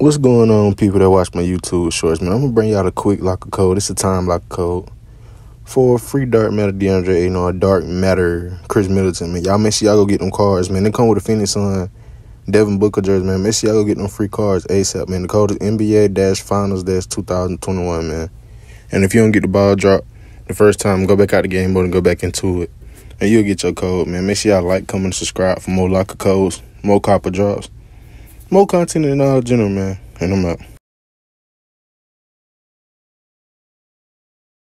What's going on, people that watch my YouTube shorts, man? I'm gonna bring y'all a quick locker code. It's a time locker code for free dark matter DeAndre Ayton a dark matter Khris Middleton, man. Y'all make sure y'all go get them cards, man. They come with a Phoenix Sun Devin Booker jersey, man. Make sure y'all go get them free cards ASAP, man. The code is NBA dash finals dash 2021, man. And if you don't get the ball drop the first time, go back out the game mode and go back into it. And you'll get your code, man. Make sure y'all like, comment, subscribe for more locker codes, more copper drops. More content in all general, man. And I'm out.